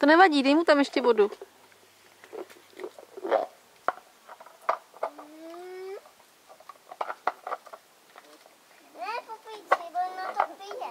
To nevadí, dej mu tam ještě vodu. Ne, popíci, on na to pije.